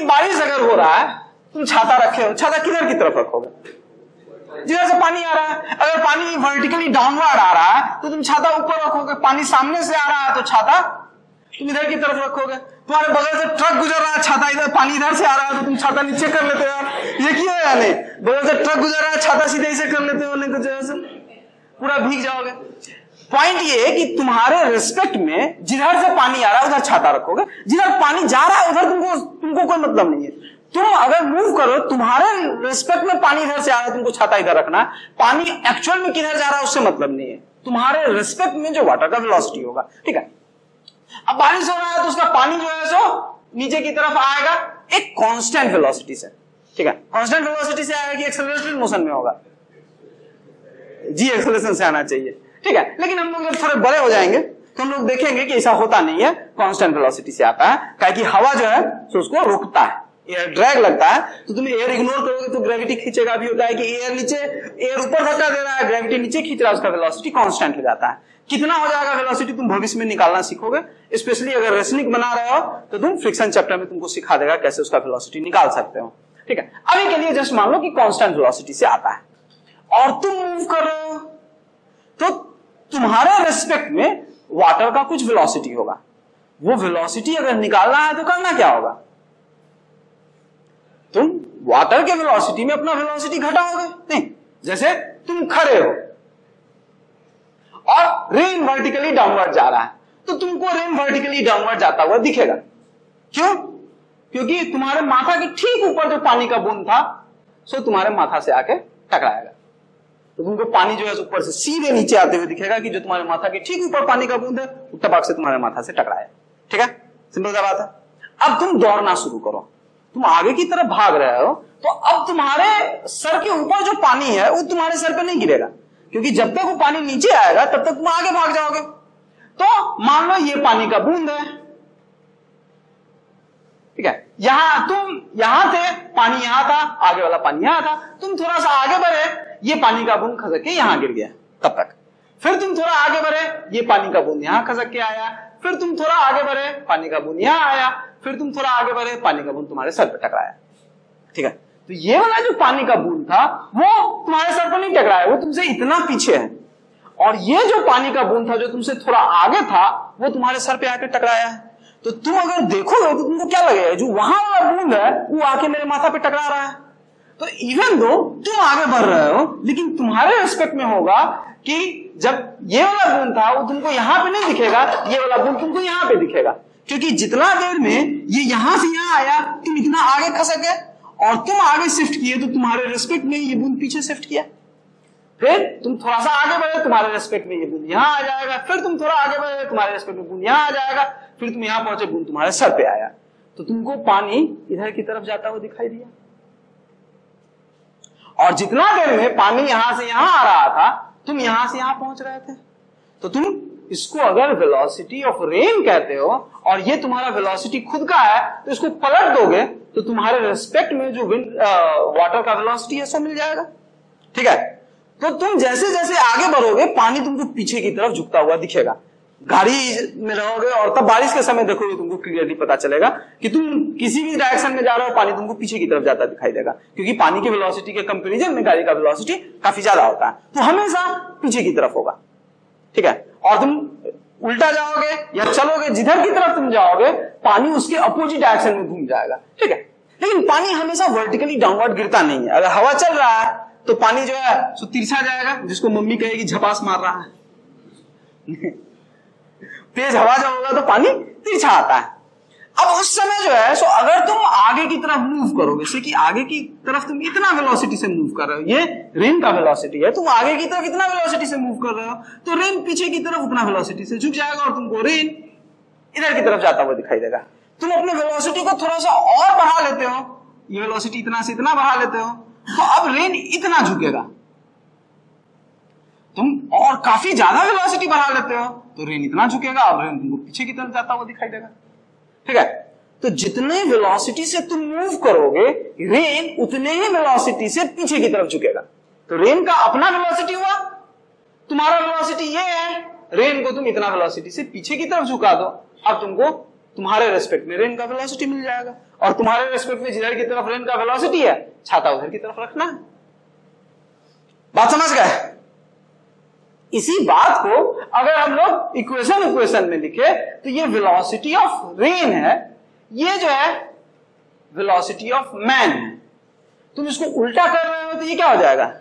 बारिश अगर हो रहा है, तुम छाता रखे हो, छाता किधर की तरफ़ रखोगे? जिधर से पानी आ रहा है। अगर पानी वर्टिकली डाउनवर्ड आ रहा है तो तुम छाता ऊपर रखोगे, पानी सामने से आ रहा है तो छाता तुम इधर की तरफ़ रखोगे। तुम्हारे बगल से ट्रक गुजर रहा है, छाता इधर, पानी इधर से आ रहा है तो तुम छाता नीचे कर लेते हो ये क्यों या नहीं? बगल से ट्रक गुजर रहा है, छाता सीधे इसे कर लेते हो, नहीं तो जैसे पूरा भीग जाओगे। पॉइंट ये है कि तुम्हारे रिस्पेक्ट में जिधर से पानी आ रहा है, उधर छाता रखोगे। जिधर पानी जा रहा है, उधर तुमको तुमको कोई मतलब नहीं है। तुम अगर मूव करो, तुम्हारे रिस्पेक्ट में पानी इधर से आ रहा है, तुमको छाता इधर रखना पानी एक्चुअल में किधर जा रहा है, उससे मतलब नहीं है। तुम्हारे रिस्पेक्ट में जो वाटर का वेलोसिटी होगा, ठीक है? अब बारिश हो रहा है तो उसका पानी जो है सो नीचे की तरफ़ आएगा। एक कांस्टेंट वेलोसिटी से, ठीक है? कांस्टेंट वेलोसिटी से आएगा कि एक्सेलरेटेड मोशन में होगा। जी एक्सेलरेशन से आना चाहिए। ठीक है? लेकिन हम लोग जब थोड़े बड़े हो जाएँगे तो हम लोग देखेंगे कि ऐसा होता नहीं है कांस्टेंट वेलोसिटी से आता है क्या हवा जो है सो उसको रोकता है। एयर ड्रैग लगता है तो तुम एयर इग्नोर करोगे तो ग्रेविटी खींचेगा भी, होता है कि एयर नीचे एयर ऊपर धक्का दे रहा है ग्रेविटी नीचे खींच रहा है, उसका वेलोसिटी कांस्टेंट हो जाता है। कितना हो जाएगा वेलोसिटी तुम भविष्य में निकालना सीखोगे। स्पेशली अगर रेसनिक बना रहे हो तो तुम फ्रिक्शन चैप्टर में तुमको सिखा देगा कैसे उसका वेलोसिटी निकाल सकते हो। ठीक है? अभी के लिए जस्ट मान लो कि कांस्टेंट वेलोसिटी से आता है। और तुम मूव करो तो तुम्हारे रेस्पेक्ट में वाटर का कुछ वेलोसिटी होगा। वो वेलोसिटी अगर निकालना है तो करना क्या होगा? तुम वाटर के वेलोसिटी में अपना वेलोसिटी घटाओगे। नहीं, जैसे तुम खड़े हो और रेन वर्टिकली डाउनवर्ड जा रहा है तो तुमको रेन वर्टिकली डाउनवर्ड जाता हुआ दिखेगा। क्यों? क्योंकि तुम्हारे माथा के ठीक ऊपर जो पानी का बूंद था, सो तुम्हारे माथा से आके टकराएगा। तो तुमको पानी जो है ऊपर से सीधे नीचे आते हुए दिखेगा कि जो तुम्हारे माथा के ठीक ऊपर पानी का बूंद है वो टपाक से तुम्हारे माथा से टकराया ठीक है? सिंपल सा बात है। अब तुम दौड़ना शुरू करो। तुम आगे की तरफ़ भाग रहे हो तो अब तुम्हारे सर के ऊपर जो पानी है, वो तुम्हारे सर पे नहीं गिरेगा। क्योंकि जब तक वो पानी नीचे आएगा, तब तक तुम आगे भाग जाओगे। तो मान लो ये पानी का बूंद है यहाँ तुम, यहाँ थे पानी यहाँ था, आगे वाला पानी यहाँ था। तुम थोड़ा सा आगे बढ़े, ये पानी का बूंद खसक के यहाँ गिर गया, तब तक। फिर तुम थोड़ा आगे बढ़े, ये पानी का बूंद यहाँ खसक के आया। फिर तुम थोड़ा आगे बढ़े, पानी का बूंद यहाँ आया। फिर तुम थोड़ा आगे बढ़े, पानी का बूंद तुम्हारे सर पर टकराया। ठीक है? तो ये वाला जो पानी का बूंद था, वो तुम्हारे सर पर नहीं टकराया, वो तुमसे इतना पीछे है। और ये जो पानी का बूंद था, जो तुमसे थोड़ा आगे था, वो तुम्हारे सर पे आके टकराया है। तो तुम अगर देखोगे तो तुमको क्या लगेगा? जो वहाँ वाला बूंद है, वो आके मेरे माथा पे टकरा रहा है। तो इवन दो तुम आगे बढ़ रहे हो, लेकिन तुम्हारे रेस्पेक्ट में होगा कि जब ये वाला बूंद था, वो तुमको यहाँ पे नहीं दिखेगा, ये वाला बूंद तुमको यहाँ पे दिखेगा। क्योंकि जितना देर में ये यहाँ से यहाँ आया, तुम इतना आगे खसक गए। और तुम आगे शिफ्ट किए तो तुम्हारे रेस्पेक्ट में ये बूंद पीछे शिफ्ट किया। फिर तुम थोड़ा सा आगे बढ़े, तुम्हारे रेस्पेक्ट में ये बूंद यहाँ आ जाएगा। फिर तुम थोड़ा आगे बढ़े, तुम्हारे रेस्पेक्ट में बूंद यहाँ आ जाएगा। फिर तुम यहाँ पहुँचे बूंद तुम्हारे सर पे आया। तो तुमको पानी इधर की तरफ़ जाता हुआ दिखाई दिया। और जितना देर में पानी यहाँ से यहाँ आ रहा था, तुम यहाँ से यहाँ पहुँच रहे थे। तो तुम इसको अगर वेलोसिटी ऑफ़ रेन कहते हो, और ये तुम्हारा वेलोसिटी खुद का है तो इसको पलट दोगे तो तुम्हारे रेस्पेक्ट में जो विंड वाटर का वेलोसिटी है सो मिल जाएगा। ठीक है? तो तुम जैसे जैसे आगे बढ़ोगे, पानी तुमको पीछे की तरफ़ झुकता हुआ दिखेगा। गाड़ी में रहोगे और तब बारिश के समय देखोगे तुमको क्लियरली पता चलेगा कि तुम किसी भी डायरेक्शन में जा रहे हो, पानी तुमको पीछे की तरफ़ जाता दिखाई देगा। क्योंकि पानी की वेलोसिटी के कंपेरिजन में गाड़ी का वेलोसिटी काफ़ी ज़्यादा होता है। तो हमेशा पीछे की तरफ़ होगा। ठीक है? और तुम उल्टा जाओगे या चलोगे, जिधर की तरफ़ तुम जाओगे, पानी उसके अपोजिट डायरेक्शन में घूम जाएगा। ठीक है? लेकिन पानी हमेशा वर्टिकली डाउनवर्ड गिरता नहीं है। अगर हवा चल रहा है तो पानी जो है, सो तिरछा जाएगा, जिसको मम्मी कहेगी, झपास मार रहा है। तेज हवा जब होगा तो पानी तिरछा आता है। अब उस समय जो है, सो अगर तुम आगे की तरफ़ मूव करोगे, जैसे कि आगे की तरफ़ तुम इतना वेलोसिटी से मूव कर रहे हो, ये रेन का वेलोसिटी है, तुम आगे की तरफ़ इतना वेलोसिटी से मूव कर रहे हो तो रेन पीछे की तरफ़ उतना वेलोसिटी से झुक जाएगा और तुमको रेन इधर की तरफ़ जाता हुआ दिखाई देगा। तुम अपने वेलोसिटी को थोड़ा सा और बढ़ा लेते हो। ये वेलोसिटी इतना से इतना बढ़ा लेते हो। तो अब रेन इतना झुकेगा। तुम और काफ़ी ज़्यादा वेलोसिटी बढ़ा लेते हो। तो रेन इतना झुकेगा, अब रेन तुमको पीछे की तरफ़ जाता हुआ दिखाई देगा। ठीक है? तो जितने वेलोसिटी से तुम मूव करोगे, रेन उतने ही वेलोसिटी से पीछे की तरफ़ झुकेगा। तो रेन का अपना वेलोसिटी हुआ। तुम्हारा वेलोसिटी ये है, रेन को तुम इतना वेलोसिटी से पीछे की तरफ़ झुका दो। अब तुमको तुम्हारे रेस्पेक्ट में रेन का वेलोसिटी मिल जाएगा। और तुम्हारे रेस्पेक्ट में जिधर की तरफ़ रेन का वेलोसिटी है, छाता उधर की तरफ़ रखना। है बात समझ गए? इसी बात को अगर हम लोग इक्वेशन इक्वेशन में लिखे तो ये वेलोसिटी ऑफ़ रेन है। ये जो है वेलोसिटी ऑफ़ मैन है। तुम इसको उल्टा कर रहे हो तो ये क्या हो जाएगा?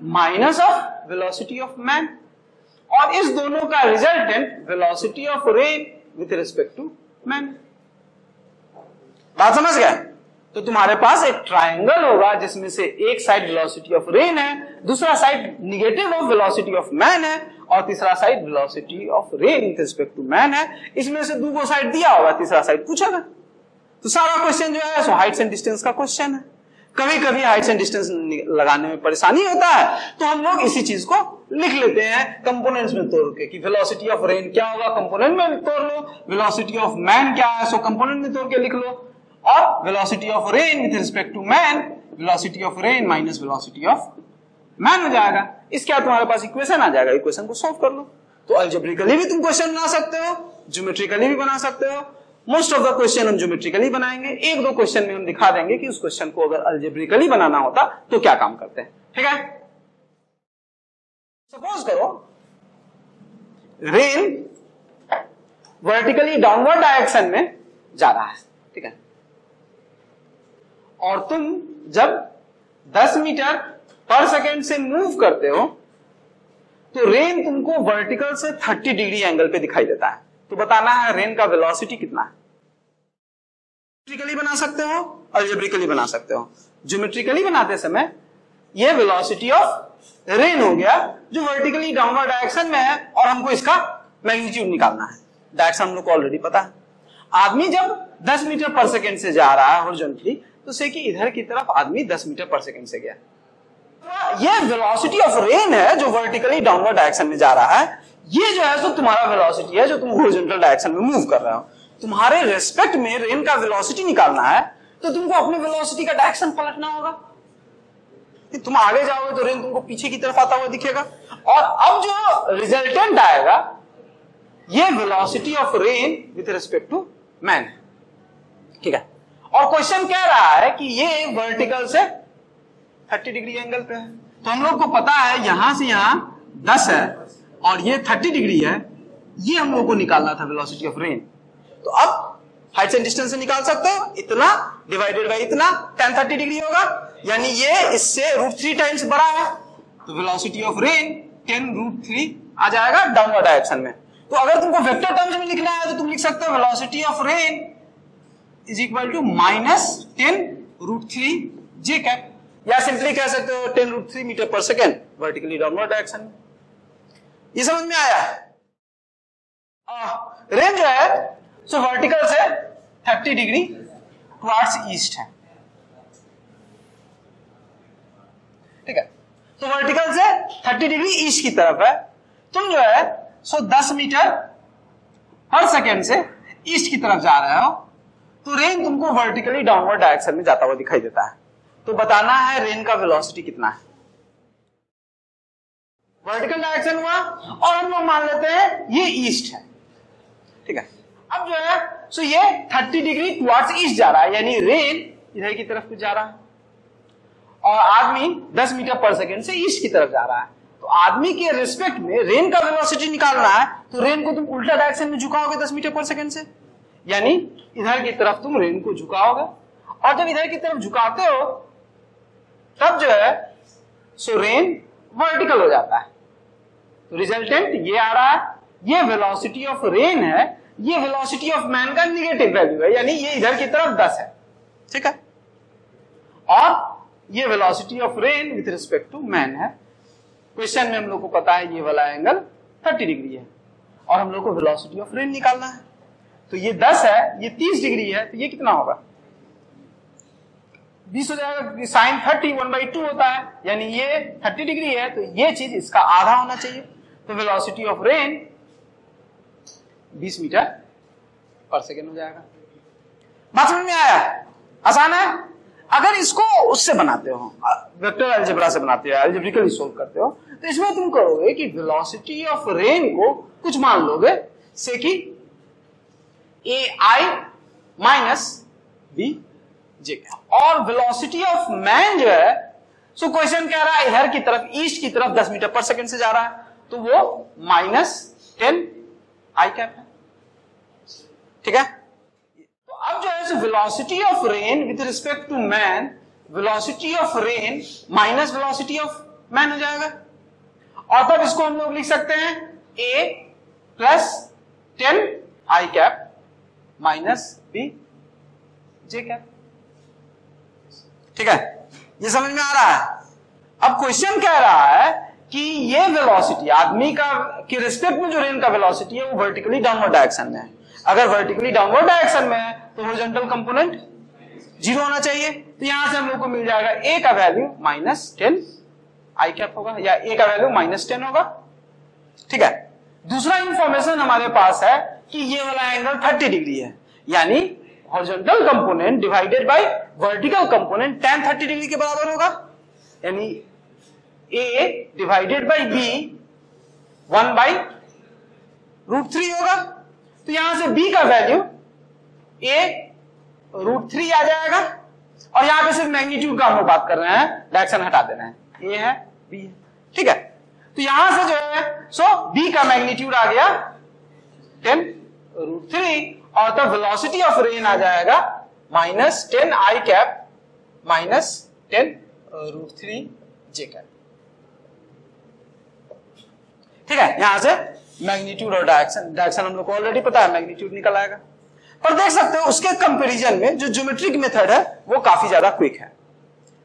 Minus of velocity of man और इस दोनों का resultant velocity of rain with respect to man बात समझ गए? तो तुम्हारे पास एक ट्राइंगल होगा, जिसमें से एक साइड वेलोसिटी ऑफ़ रेन है, दूसरा side negative of velocity of man है, और तीसरा side velocity of rain with respect to man है। इसमें से दो साइड दिया होगा, तीसरा साइड पूछेगा। तो सारा क्वेश्चन जो है सो हाइट्स एंड डिस्टेंस का क्वेश्चन है। कभी कभी हाइट्स एंड डिस्टेंस लगाने में परेशानी होता है तो हम लोग इसी चीज़ को लिख लेते हैं कंपोनेंट्स में तोड़ के, कि वेलोसिटी ऑफ़ रेन क्या होगा कंपोनेंट में तोड़ लो वेलोसिटी ऑफ़ मैन क्या है सो कंपोनेंट में तोड़ के लिख लो। और velocity of rain with respect to man velocity of rain minus velocity of man हो जाएगा। इसके बाद तुम्हारे पास इक्वेशन आ जाएगा। इक्वेशन को सॉल्व कर लो। तो अल्जेब्रिकली भी तुम क्वेश्चन बना सकते हो ज्योमेट्रिकली भी बना सकते हो। मोस्ट ऑफ़ द क्वेश्चन हम ज्योमेट्रिकली बनाएँगे। एक दो क्वेश्चन में हम दिखा देंगे कि उस क्वेश्चन को अगर अल्जेब्रिकली बनाना होता तो क्या काम करते हैं। ठीक है? सपोज़ करो रेन वर्टिकली डाउनवर्ड डायरेक्शन में जा रहा है। ठीक है? और तुम जब 10 मीटर पर सेकेंड से मूव करते हो तो रेन तुमको वर्टिकल से 30 डिग्री एंगल पे दिखाई देता है। तो बताना है रेन का वेलोसिटी कितना है। ज्योमेट्रिकली बना सकते हो अल्जेब्रिकली बना सकते हो। ज्योमेट्रिकली बनाते समय ये वेलोसिटी ऑफ़ रेन हो गया, जो वर्टिकली डाउनवर्ड डायरेक्शन में है और हमको इसका मैग्नीट्यूड निकालना है। डायरेक्शन हम लोग को ऑलरेडी पता है। आदमी जब 10 मीटर पर सेकेंड से जा रहा है हॉरिजॉन्टली तो से कि इधर की तरफ़ आदमी 10 मीटर पर सेकेंड से गया। ये वेलोसिटी ऑफ़ रेन है जो वर्टिकली डाउनवर्ड डायरेक्शन में जा रहा है। ये जो है तो तुम्हारा वेलोसिटी है जो तुम हॉरिजॉन्टल डायरेक्शन में मूव कर रहे हो। तुम्हारे रेस्पेक्ट में रेन का वेलोसिटी निकालना है तो तुमको अपने वेलोसिटी का डायरेक्शन पलटना होगा। तुम आगे जाओगे तो रेन तुमको पीछे की तरफ़ आता हुआ दिखेगा। और अब जो रिजल्टेंट आएगा, ये velocity of rain with respect to man ठीक है? और क्वेश्चन कह रहा है कि ये वर्टिकल से 30 डिग्री एंगल पे है। तो हम लोग को पता है, यहाँ से यहाँ 10 है और ये 30 डिग्री है। ये हम लोग को निकालना था वेलोसिटी ऑफ़ रेन तो अब हाइट एंड डिस्टेंस से निकाल सकते हो। इतना डिवाइडेड बाई इतना टेन थर्टी डिग्री होगा। यानी ये इससे रूट थ्री टाइम्स बड़ा है। तो velocity of rain ten root three आ जाएगा डाउनवर्ड डायरेक्शन में। तो अगर तुमको वेक्टर टर्म्स में लिखना है तो तुम लिख सकते हो velocity of rain is equal to minus ten root three J cap या सिंपली कह सकते हो ten root three meter per second vertically downward direction ये समझ में आया? रेन जो है सो वर्टिकल से 30 डिग्री टुवार्ड्स ईस्ट है। ठीक है? तो वर्टिकल से 30 डिग्री ईस्ट की तरफ़ है। तुम जो है सो 10 मीटर हर सेकेंड से ईस्ट की तरफ़ जा रहे हो। तो रेन तुमको वर्टिकली डाउनवर्ड डायरेक्शन में जाता हुआ दिखाई देता है। तो बताना है रेन का वेलोसिटी कितना है। वर्टिकल डायरेक्शन हुआ और हम लोग मान लेते हैं ये ईस्ट है। ठीक है? अब जो है सो ये 30 डिग्री टुवर्ड्स ईस्ट जा रहा है, यानी रेन इधर की तरफ़ जा रहा है। और आदमी 10 मीटर पर सेकेंड से ईस्ट की तरफ़ जा रहा है। तो आदमी के रिस्पेक्ट में रेन का वेलोसिटी निकालना है तो रेन को तुम उल्टा डायरेक्शन में झुकाओगे 10 मीटर पर सेकेंड से। यानी इधर की तरफ़ तुम रेन को झुकाओगे। और जब इधर की तरफ़ झुकाते हो, तब जो है, सो रेन वर्टिकल हो जाता है। तो रिजल्टेंट ये आ रहा है, ये वेलोसिटी ऑफ़ रेन है, ये वेलोसिटी ऑफ़ मैन का निगेटिव वैल्यू है, यानी ये इधर की तरफ़ 10 है। ठीक है? और ये velocity of rain with respect to man है। क्वेश्चन में हम लोग को पता है ये वाला एंगल 30 डिग्री है। और हम लोग को वेलोसिटी ऑफ़ रेन निकालना है। तो ये 10 है, ये 30 डिग्री है तो ये कितना होगा? 20 हो जाएगा साइन 30 वन बाई टू होता है, यानी ये 30 डिग्री है तो ये चीज़ इसका आधा होना चाहिए। तो velocity of rain 20 meter per second हो जाएगा। बात समझ में आया? आसान है? अगर इसको उससे बनाते हो, वेक्टर अलजेब्रा से बनाते हो अलजेब्रिकली सोल्व करते हो तो इसमें तुम करोगे कि वेलोसिटी ऑफ़ रेन को कुछ मान लोगे से कि ए आई माइनस बी जे और वेलोसिटी ऑफ़ मैन जो है सो क्वेश्चन कह रहा है? इधर की तरफ़ ईस्ट की तरफ़ 10 मीटर पर सेकंड से जा रहा है। तो वो माइनस टेन आई कैप है। ठीक है? तो अब जो है velocity of rain with respect to man velocity of rain minus velocity of man हो जाएगा। और तब इसको हम लोग लिख सकते हैं A plus ten I cap minus B J cap. ठीक है? ये समझ में आ रहा है? अब क्वेश्चन कह रहा है कि ये वेलोसिटी आदमी का, के रिस्पेक्ट में जो रेन का वेलोसिटी है, वो वर्टिकली डाउनवर्ड डायरेक्शन में है। अगर वर्टिकली डाउनवर्ड डायरेक्शन में है तो हॉरिजॉन्टल कंपोनेंट ज़ीरो होना चाहिए। तो यहाँ से हम लोग को मिल जाएगा ए का value minus ten I cap होगा, या ए का वैल्यू माइनस टेन होगा। ठीक है? दूसरा इंफॉर्मेशन हमारे पास है कि ये वाला एंगल 30 डिग्री है। यानी horizontal component divided by vertical component tan 30 degree के बराबर होगा। यानी A divided by B one by root three होगा। तो यहाँ से बी का वैल्यू ए रूट थ्री आ जाएगा। और यहाँ पे सिर्फ़ मैग्नीट्यूड का हम बात कर रहे हैं। डायरेक्शन हटा देना है। ए है बी है। ठीक है? तो यहाँ से जो है सो बी का मैग्नीट्यूड आ गया टेन रूट थ्री और तब वेलोसिटी ऑफ़ रेन आ जाएगा minus ten i cap minus ten root three j cap ठीक है, यहाँ से मैग्नीट्यूड और डायरेक्शन डायरेक्शन हम लोग को ऑलरेडी पता है मैग्नीट्यूड निकल आएगा। पर देख सकते हो, उसके कंपैरिजन में जो ज्योमेट्रिक मेथड है, वो काफ़ी ज़्यादा क्विक है।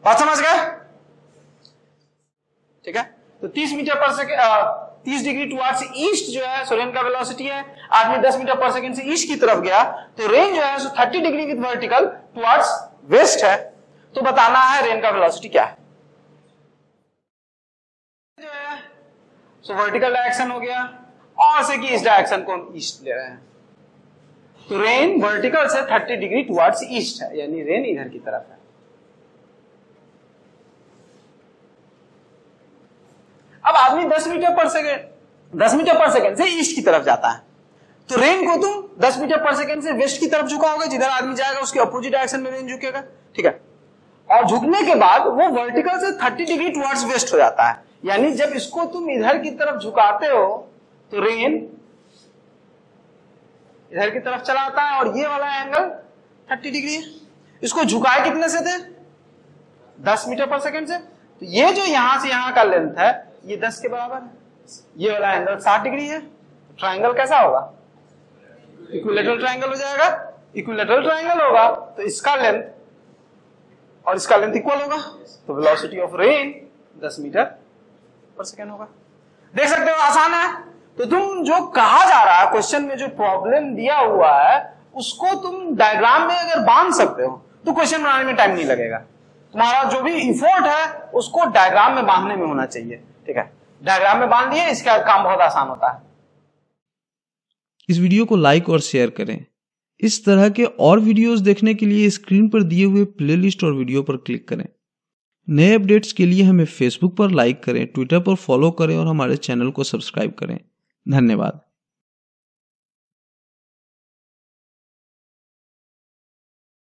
बात समझ गए? ठीक है? तो 30 मीटर पर सेकेंड तीस डिग्री टुवार्ड्स ईस्ट जो है सोरेन का वेलोसिटी है। आदमी 10 मीटर पर सेकंड से ईस्ट की तरफ़ गया तो रेन जो है, so 30 degree with vertical towards west है। तो बताना है रेन का वेलोसिटी क्या है। जो है, सो वर्टिकल डायरेक्शन हो गया, और से कि इस डायरेक्शन को हम ईस्ट ले रहे हैं। तो रेन वर्टिकल से 30 डिग्री टुवार्ड्स ईस्ट है, यानी रेन इधर की तरफ़ है। अब आदमी 10 मीटर पर सेकेंड 10 मीटर पर सेकेंड से ईस्ट की तरफ़ जाता है। तो रेन को तुम 10 मीटर पर सेकेंड से वेस्ट की तरफ़ झुकाओगे, जिधर आदमी जाएगा उसके अपोजिट डायरेक्शन में रेन झुकेगा, ठीक है? और झुकने के बाद वो वर्टिकल से 30 डिग्री टुवर्ड्स वेस्ट हो जाता है। यानी जब इसको तुम इधर की तरफ़ झुकाते हो तो रेन इधर की तरफ़ चला आता है और ये वाला एंगल 30 डिग्री इसको झुकाए कितने से थे? 10 मीटर पर सेकेंड से। तो ये जो यहाँ से यहाँ का लेंथ है ये 10 के बराबर है। ये वाला एंगल 60 डिग्री है। ट्राइंगल कैसा होगा? इक्विलेटरल ट्राइंगल हो जाएगा। इक्विलेटरल ट्राइंगल होगा। तो इसका लेंथ और इसका लेंथ इक्वल होगा। तो वेलोसिटी ऑफ़ रेन 10 मीटर पर सेकेंड होगा। देख सकते हो, आसान है। तो तुम जो कहा जा रहा है क्वेश्चन में जो प्रॉब्लम दिया हुआ है, उसको तुम डायग्राम में अगर बाँध सकते हो तो क्वेश्चन बनाने में टाइम नहीं लगेगा। तुम्हारा जो भी इफोर्ट है, उसको डायग्राम में बांधने में होना चाहिए, ठीक है? डायग्राम में बाँध दिए इसका काम बहुत आसान होता है। इस वीडियो को लाइक और शेयर करें। इस तरह के और वीडियोस देखने के लिए स्क्रीन पर दिए हुए प्लेलिस्ट और वीडियो पर क्लिक करें। नए अपडेट्स के लिए हमें फेसबुक पर लाइक करें ट्विटर पर फॉलो करें और हमारे चैनल को सब्सक्राइब करें। धन्यवाद।